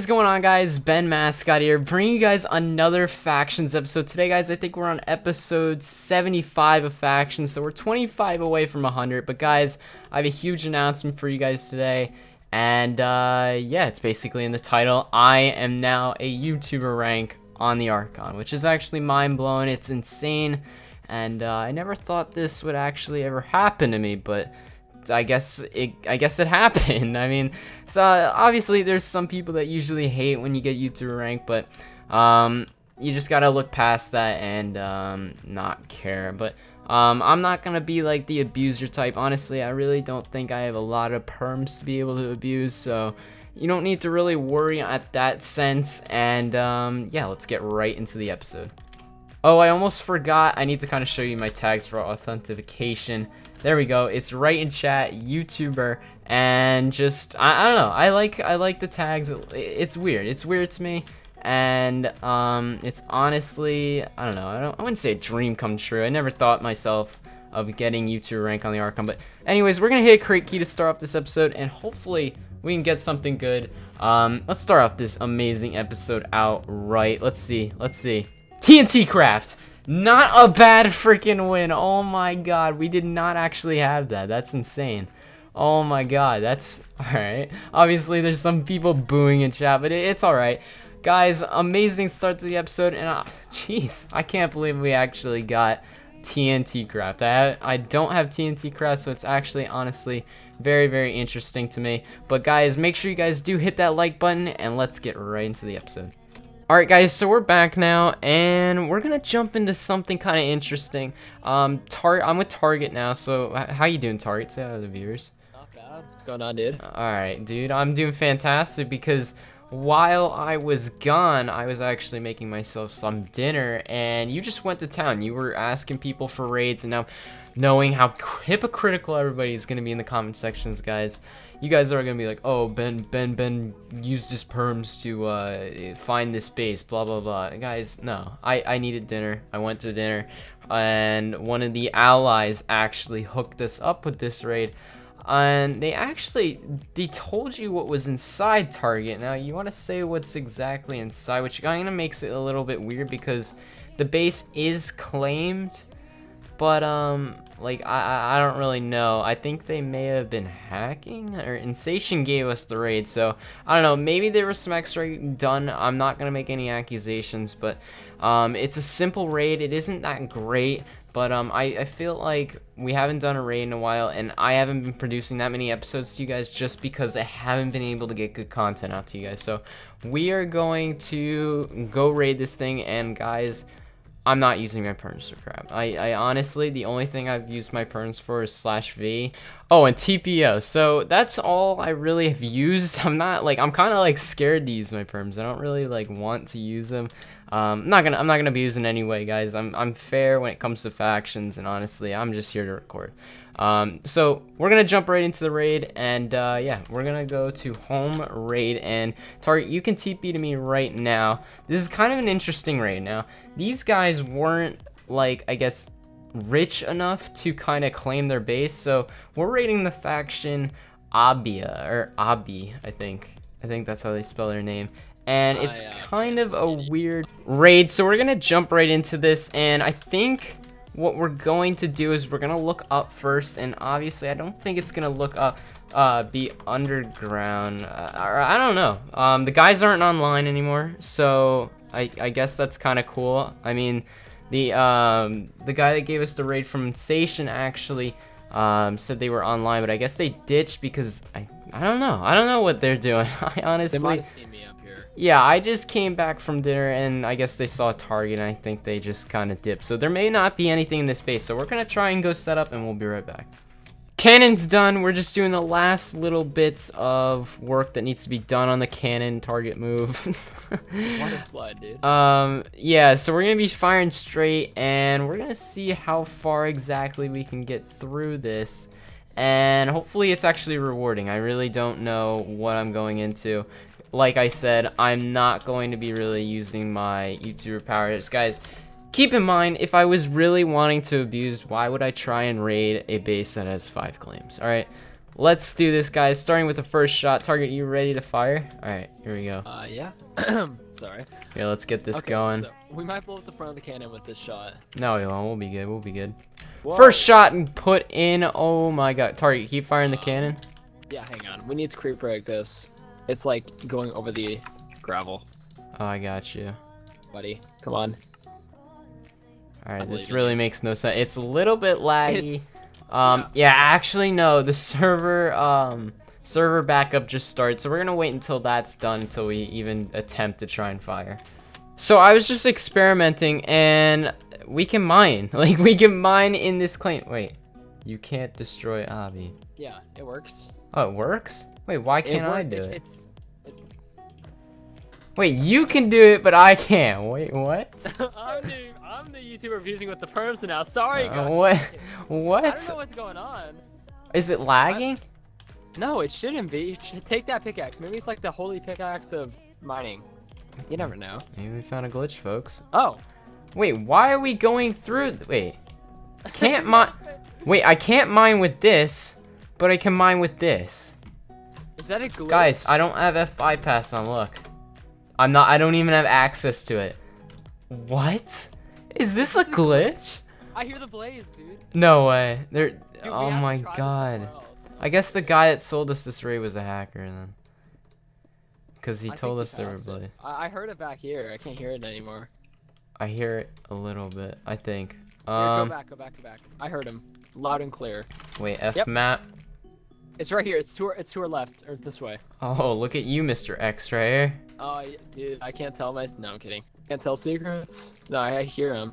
is going on guys? Ben Mascott here, bringing you guys another Factions episode. Today guys, I think we're on episode 75 of Factions, so we're 25 away from 100. But guys, I have a huge announcement for you guys today. And uh, yeah, it's basically in the title. I am now a YouTuber rank on the Archon, which is actually mind-blowing. It's insane. And uh, I never thought this would actually ever happen to me, but I guess it I guess it happened. I mean, so obviously there's some people that usually hate when you get YouTuber rank, but um, you just gotta look past that and um, not care. But um, I'm not gonna be like the abuser type. Honestly, I really don't think I have a lot of perms to be able to abuse. So you don't need to really worry at that sense. And um, yeah, let's get right into the episode. Oh, I almost forgot. I need to kind of show you my tags for authentication. There we go. It's right in chat, YouTuber, and just I, I don't know. I like I like the tags. It's weird. It's weird to me, and um, it's honestly I don't know. I don't I wouldn't say a dream come true. I never thought myself of getting YouTube rank on the Archon, but anyways, we're gonna hit a crate key to start off this episode, and hopefully we can get something good. Um, let's start off this amazing episode out right. Let's see. Let's see. TNT Craft. Not a bad freaking win. Oh my god, we did not actually have that. That's insane. Oh my god, that's alright. Obviously, there's some people booing in chat, but it's alright. Guys, amazing start to the episode, and uh, jeez, I can't believe we actually got TNT Craft. I, I don't have TNT Craft, so it's actually, honestly, very, very interesting to me. But guys, make sure you guys do hit that like button, and let's get right into the episode. Alright guys, so we're back now, and we're gonna jump into something kind of interesting. Um, Tar I'm with Target now, so how you doing, Target? Say hello to the viewers. Not bad. What's going on, dude? Alright, dude, I'm doing fantastic because while I was gone, I was actually making myself some dinner, and you just went to town. You were asking people for raids, and now knowing how hypocritical everybody is gonna be in the comment sections, guys you guys are gonna be like, oh, Ben, Ben, Ben used his perms to uh, find this base, blah, blah, blah. Guys, no. I, I needed dinner. I went to dinner, and one of the allies actually hooked us up with this raid. And they actually, they told you what was inside Target. Now, you want to say what's exactly inside, which kind of makes it a little bit weird because the base is claimed, but, um, like, I, I don't really know. I think they may have been hacking, or Insation gave us the raid, so I don't know. Maybe there was some extra done. I'm not going to make any accusations, but um, it's a simple raid. It isn't that great, but um, I, I feel like we haven't done a raid in a while, and I haven't been producing that many episodes to you guys just because I haven't been able to get good content out to you guys. So we are going to go raid this thing, and guys, I'm not using my perms for crap. I, I honestly, the only thing I've used my perms for is slash V. Oh, and TPO. So that's all I really have used. I'm not like, I'm kind of like scared to use my perms. I don't really like want to use them. Um, I'm not gonna, I'm not gonna be using anyway, guys. I'm, I'm fair when it comes to factions, and honestly, I'm just here to record. Um, so we're gonna jump right into the raid, and uh, yeah, we're gonna go to home raid and target. You can TP to me right now. This is kind of an interesting raid. Now these guys weren't like I guess rich enough to kind of claim their base, so we're raiding the faction Abia or Abi, I think. I think that's how they spell their name and it's kind of a weird raid so we're gonna jump right into this and I think what we're going to do is we're gonna look up first and obviously I don't think it's gonna look up uh, be underground uh, I don't know. Um, the guys aren't online anymore so I, I guess that's kind of cool. I mean the um, the guy that gave us the raid from Station actually um, said they were online but I guess they ditched because I I don't know. I don't know what they're doing I honestly yeah, I just came back from dinner and I guess they saw a target and I think they just kind of dipped. So there may not be anything in this base. So we're going to try and go set up and we'll be right back. Cannon's done. We're just doing the last little bits of work that needs to be done on the cannon target move. Water slide, dude. Um, yeah, so we're going to be firing straight and we're going to see how far exactly we can get through this and hopefully it's actually rewarding. I really don't know what I'm going into like I said, I'm not going to be really using my YouTuber powers. Guys, keep in mind, if I was really wanting to abuse, why would I try and raid a base that has five claims? Alright, Let's do this, guys. Starting with the first shot. Target, you ready to fire? All right, here we go. Uh, yeah. Sorry. Yeah, let's get this Okay, going. so we might blow up the front of the cannon with this shot. No, we won't. We'll be good. We'll be good. Whoa. First shot and put in. Oh my god. Target, keep firing the Uh, cannon. Yeah, hang on. We need to creep break this. It's like going over the gravel, Oh, I got you. buddy. Come on. All right, this really you. makes no sense. It's a little bit laggy. It's- Um, yeah, actually, no. The server, um, server backup just started, so we're gonna wait until that's done until we even attempt to try and fire. So I was just experimenting, and we can mine. Like we can mine in this claim. Wait, you can't destroy Avi. Yeah, it works. Oh, it works. Wait, why can't it I do it? It's. Wait, you can do it, but I can't. Wait, what? I'm the I'm the YouTuber fusing with the person now. Sorry, Uh, guys. what? I don't know What? what's going on. Is it lagging? No, it shouldn't be. You should take that pickaxe. Maybe it's like the holy pickaxe of mining. You never know. Maybe we found a glitch, folks. Oh. Wait, why are we going through? th- Wait, can't mine. Wait, I can't mine with this, but I can mine with this. That a glitch? Guys, I don't have F bypass on. Look, I'm not. I don't even have access to it. What? Is this a This is a glitch? I hear the blaze, dude. No way. There. Oh my god. I guess the guy that sold us this ray was a hacker then. Cause he I told us passed it. replay. I, I heard it back here. I can't hear it anymore. I hear it a little bit. I think. Here, Um. go back, go back, go back. I heard him, loud and clear. Wait. F Yep. map. It's right here. It's to our, it's to our left, or this way. Oh, look at you, Mr. X right here. Oh, dude, I can't tell my. No, I'm kidding. Can't tell secrets. No, I, I hear him.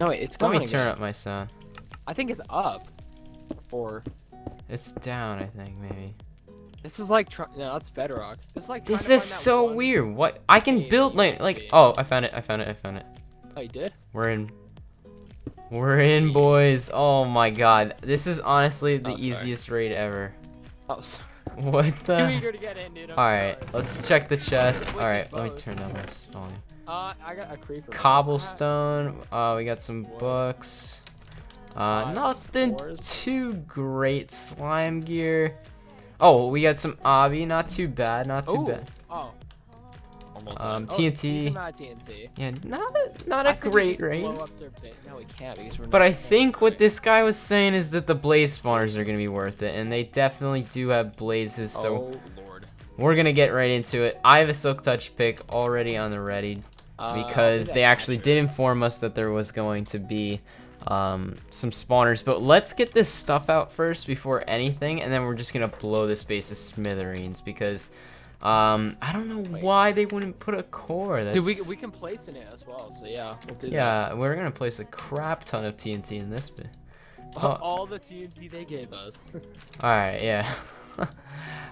No, wait, it's Let gone me turn again. up my sound. I think it's up. Or It's down, I think, maybe. this is like try- no, that's bedrock. This is like. This is so weird. What? I can build like like. Oh, I found it. I found it. I found it. Oh, you did? We're in. We're in, boys. Oh my god. This is honestly the Oh, easiest raid ever. Oh, sorry. What Too the? eager to get in, dude. I'm Alright, sorry. let's check the chest. Alright, let me turn down my volume. Uh, I got a creeper. Cobblestone. Uh, we got some Whoa. books. Uh, Uh, nothing spores. too great. Slime gear. Oh, we got some obby. Not too bad. Not too Ooh. bad. Almost Um, done. Oh, TNT. decent amount of TNT. Yeah, not a, not I a said we great could raid. blow up their ba- No, we can't because we're But I think what this guy was saying is that the blaze spawners are gonna be worth it, and they definitely do have blazes. So Oh lord. we're gonna get right into it. I have a silk touch pick already on the ready Uh, I'll do because that they actually did inform us that there was going to be um, some spawners. But let's get this stuff out first before anything, and then we're just gonna blow this base to smithereens because um, I don't know Wait. why they wouldn't put a core. That's, Dude, we we can place in it as well. So yeah, we'll do that. yeah, we're gonna place a crap ton of TNT in this bit. Oh. All the TNT they gave us. Alright, yeah.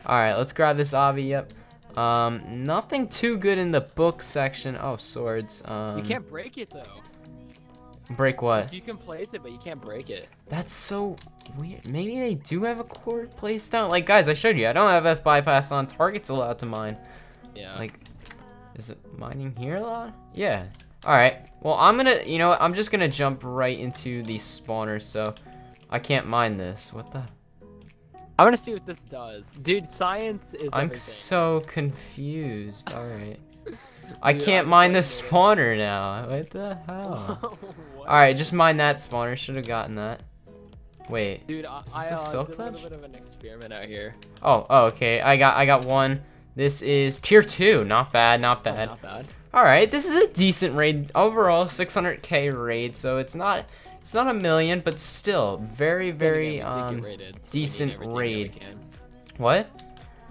Alright, let's grab this obby, yep. Um, nothing too good in the book section. Oh, swords. Um, you can't break it though. break what? You can place it, but you can't break it. That's so weird. Maybe they do have a core placed down. Like, guys, I showed you. I don't have F bypass on. Target's allowed to mine. Yeah. Like, is it mining here a lot? Yeah. Alright. Well, I'm gonna, you know what? I'm just gonna jump right into the spawners, so I can't mine this. What the? I'm gonna see what this does, dude. Science is. I'm everything. so confused. Alright. I Dude, can't I'm mine the spawner now. What the hell? What? Alright, just mine that spawner. Should have gotten that. Wait. Dude, I, Is I this a uh, did a little bit of an experiment out here. Oh, oh, okay. I got I got one. This is tier two. Not bad, not Oh, bad. not bad. Alright, this is a decent raid. Overall, 600k raid, so it's not it's not a million, but still very, very Then again, we did um get raided, so we need decent everything that we raid. what?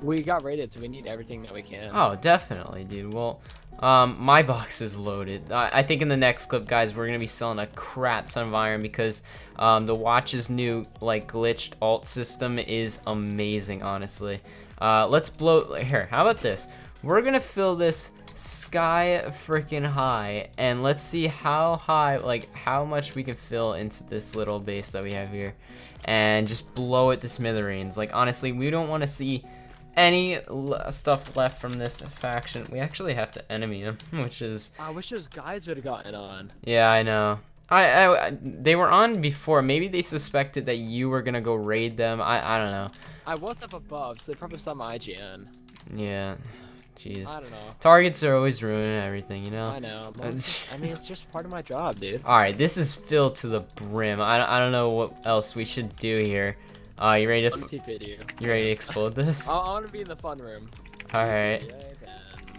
We got raided, so we need everything that we can. Oh, definitely, dude. Well, um, my box is loaded. I, I think in the next clip, guys, we're gonna be selling a crap ton of iron because um, the watch's new like glitched alt system is amazing, honestly. Uh, let's blow here. How about this? We're gonna fill this sky freaking high, and let's see how high, like how much we can fill into this little base that we have here, and just blow it to smithereens. Like honestly, we don't want to see any l- stuff left from this faction. We actually have to enemy them, which is I wish those guys would have gotten on. yeah, I know. I, I, I- they were on before. Maybe they suspected that you were gonna go raid them. I, I don't know. I was up above, so they probably saw my IGN. Yeah, jeez. I don't know. Targets are always ruining everything, you know. I know. I mean, it's just part of my job, dude. All right, this is filled to the brim. I, I don't know what else we should do here. Uh, you ready to f- you. ready to explode this? I, I want to be in the fun room. All right.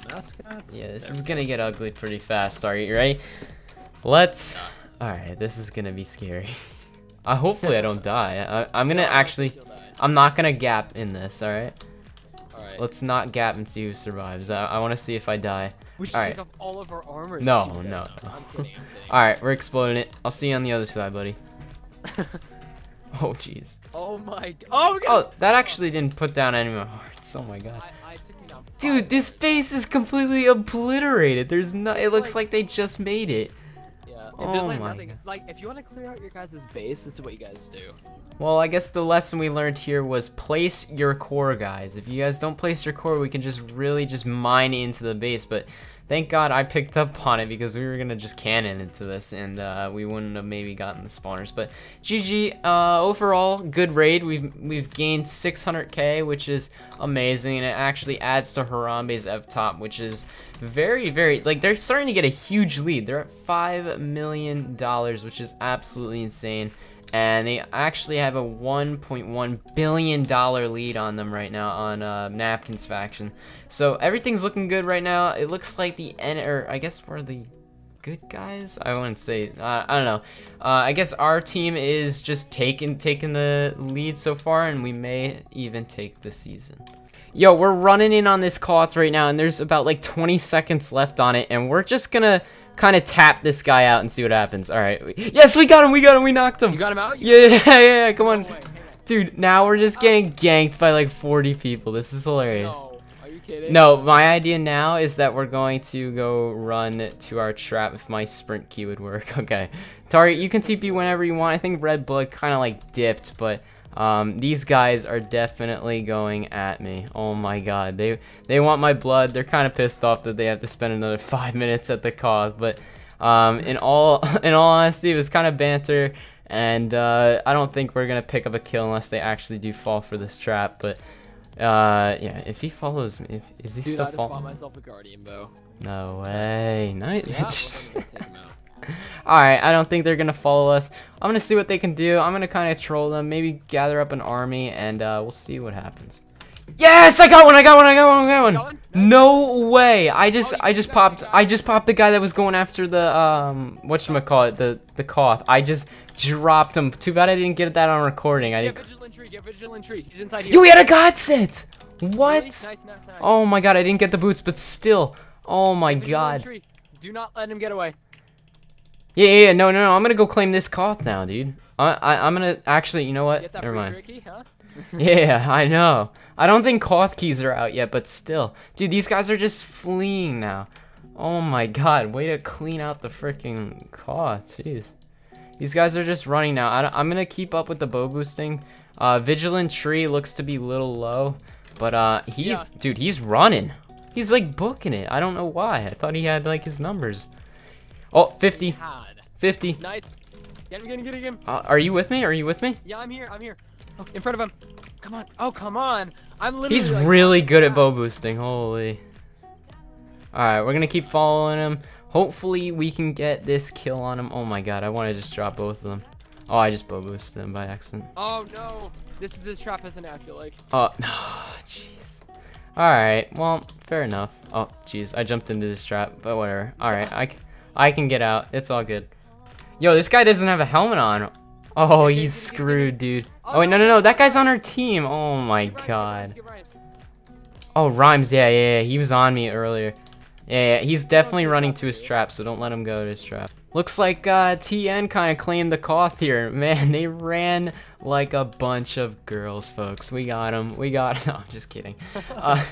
Mascots. Yeah, this There is gonna get ugly pretty fast. Are you ready? Let's. All right, this is gonna be scary. Uh, hopefully I don't die. I, I'm gonna No, actually. think you'll die. I'm not gonna gap in this. All right. All right. Let's not gap and see who survives. I, I want to see if I die. we should all take off all of our armor. and No, no, I'm kidding. I'm kidding. All right, we're exploding it. I'll see you on the other side, buddy. Oh jeez. oh my. g- Oh, we got. Oh, that actually didn't put down any more hearts. Oh my god. I, I took me down. Dude, this base is completely obliterated. There's no. It looks like- like they just made it. Yeah. If Oh like my nothing, like if you want to clear out your guys' base, this is what you guys do. Well, I guess the lesson we learned here was place your core, guys. If you guys don't place your core, we can just really just mine into the base. But thank God I picked up on it because we were gonna just cannon into this, and uh, we wouldn't have maybe gotten the spawners. But GG. Uh, overall, good raid. We've we've gained 600k, which is amazing, and it actually adds to Harambe's F top, which is very very like they're starting to get a huge lead. They're at five million dollars, which is absolutely insane and they actually have a 1.1 billion dollar lead on them right now on uh, Napkins faction. So everything's looking good right now. It looks like the end, or I guess we're the good guys. I wouldn't say. Uh, I don't know. Uh, I guess our team is just taking taking the lead so far, and we may even take the season. Yo, we're running in on this Koth right now, and there's about like 20 seconds left on it, and we're just gonna kind of tap this guy out and see what happens. All right. Yes, we got him. We got him. We knocked him. You got him out. Yeah, yeah, yeah, yeah, come on. No way, hang on. Dude, now we're just getting ganked by like 40 people. This is hilarious. No. Are you kidding? No, my idea now is that we're going to go run to our trap if my sprint key would work. Okay. Target, you can TP whenever you want. I think Red Blood kind of like dipped, but um, these guys are definitely going at me. Oh my god. They they want my blood. They're kind of pissed off that they have to spend another five minutes at the Koth, but um, in all in all honesty, it was kind of banter. And uh, I don't think we're gonna pick up a kill unless they actually do fall for this trap. But uh, yeah, if he follows me, if, is he Dude, still I just bought following? myself a guardian bow. No way. Nice. Yeah. we're gonna take him out. Alright, I don't think they're gonna follow us. I'm gonna see what they can do. I'm gonna kind of troll them, maybe gather up an army, and uh, we'll see what happens. Yes, I got one. I got one. I got one. I got one. No way. I just, Oh, I just popped. I just popped the guy that was going after the um, what call it, the the Koth. I just dropped him. Too bad I didn't get that on recording. I Get didn't. vigilant tree. Get vigilant tree. He's inside here. You had a god set. What? Oh my god, I didn't get the boots, but still. Oh my god. Do not let him get away. Yeah, yeah, yeah, no, no, no. I'm gonna go claim this Koth now, dude. I, I, I'm gonna actually. You know what? Never mind. Ricky, huh? Yeah, I know. I don't think Koth keys are out yet, but still, dude, these guys are just fleeing now. Oh my god, way to clean out the freaking Koth. Jeez. These guys are just running now. I, am gonna keep up with the bow boosting. Uh, Vigilant Tree looks to be a little low, but uh, he's Yeah. dude, he's running. He's like booking it. I don't know why. I thought he had like his numbers. Oh, 50, 50. Nice. Get him, get him, get him. Uh, are you with me? Are you with me? Yeah, I'm here, I'm here. Oh, in front of him. Come on. Oh, come on. I'm literally He's like, really good at bow boosting. Holy. Alright, we're gonna keep following him. Hopefully we can get this kill on him. Oh my god, I want to just drop both of them. Oh, I just bow boosted him by accident. Oh, no. This is his trap, isn't it? I feel like. Oh, no, jeez. Alright, well, fair enough. Oh, jeez, I jumped into this trap, but whatever. Alright, I, c- I can get out. It's all good. Yo, this guy doesn't have a helmet on. Oh, he's screwed, dude. Oh, wait, no, no, no, that guy's on our team. Oh my god. Oh, Rhymes, yeah, yeah, yeah, he was on me earlier. Yeah, yeah, he's definitely running to his trap, so don't let him go to his trap. Looks like uh, TN kind of claimed the Koth here. Man, they ran like a bunch of girls, folks. We got them. We got No, I'm just kidding. Uh,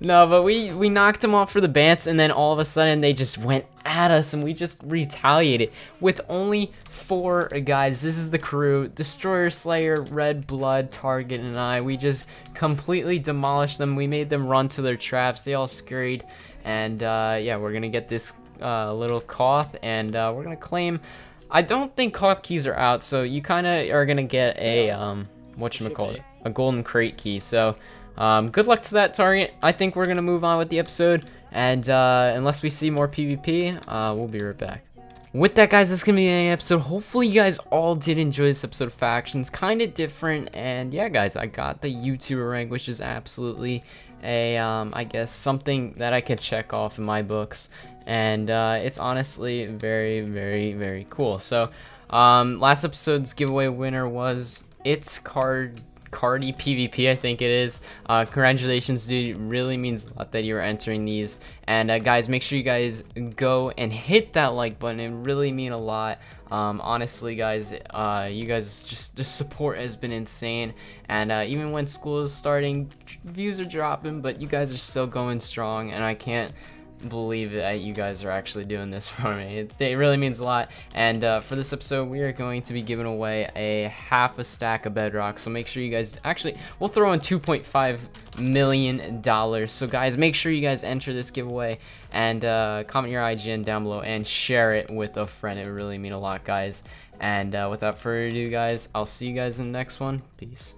no, but we, we knocked them off for the Bants, and then all of a sudden they just went at us, and we just retaliated with only four guys. This is the crew. Destroyer, Slayer, Red Blood, Target, and I. We just completely demolished them. We made them run to their traps. They all scurried. And uh, yeah, we're gonna get this uh, little Koth, and uh, we're gonna claim I don't think Koth keys are out, so you kind of are gonna get a um, what you call it, a golden crate key. So, um, good luck to that target. I think we're gonna move on with the episode, and uh, unless we see more PvP, uh, we'll be right back. With that, guys, this is gonna be an episode. Hopefully, you guys all did enjoy this episode of Factions. Kind of different, and yeah, guys, I got the YouTuber rank, which is absolutely a, um, I guess, something that I could check off in my books. And uh, it's honestly very, very, very cool. So, um, last episode's giveaway winner was It's Card Cardi PvP, I think it is. Uh, congratulations, dude. It really means a lot that you're entering these. And uh, guys, make sure you guys go and hit that like button. It really mean a lot. Um, honestly, guys, uh, you guys just the support has been insane. And uh, even when school is starting, views are dropping, but you guys are still going strong. And I can't believe that you guys are actually doing this for me. It's, it really means a lot. And uh, for this episode, we are going to be giving away a half a stack of bedrock. So make sure you guys actually, we'll throw in 2.5 million dollars. So guys, make sure you guys enter this giveaway and uh, comment your IGN down below and share it with a friend. It would really mean a lot, guys. And uh, without further ado, guys, I'll see you guys in the next one. Peace.